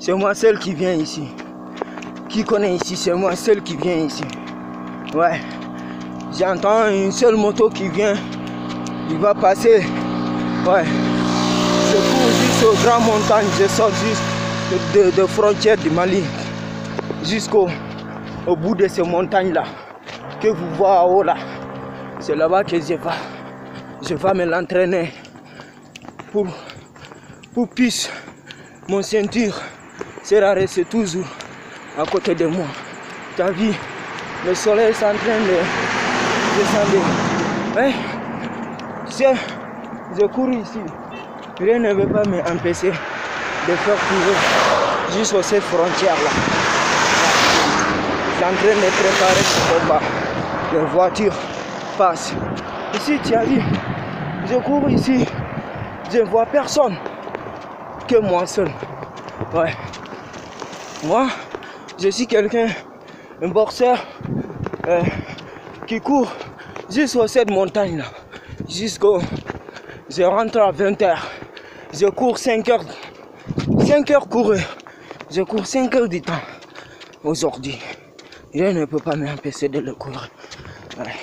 C'est moi seul qui viens ici. Qui connaît ici C'est moi seul qui viens ici. Ouais. J'entends une seule moto qui vient. Il va passer. Ouais. Je cours jusqu'aux grandes montagnes. Je sors juste de, de, frontières du Mali. Jusqu'au au bout de ces montagnes-là. Que vous voyez en haut là. C'est là-bas que je vais. Je vais me l'entraîner. Pour, pour plus mon ceinture sera resté toujours à côté de moi. Tu as vu, le soleil est en train de descendre. Hein? Je, je cours ici. Rien ne veut pas m'empêcher de faire courir jusqu'à cette frontière-là. Je suis en train de préparer ce combat. Les voitures passent. Ici, tu as vu, je cours ici. Je ne vois personne que moi seul. Ouais. Moi, je suis quelqu'un, un boxeur euh, qui court jusqu'à cette montagne-là. Jusqu'au. Je rentre à 20h. Je cours 5 heures. 5 heures courir. Je cours 5 heures du temps. Aujourd'hui. Je ne peux pas m'empêcher de le courir. Ouais.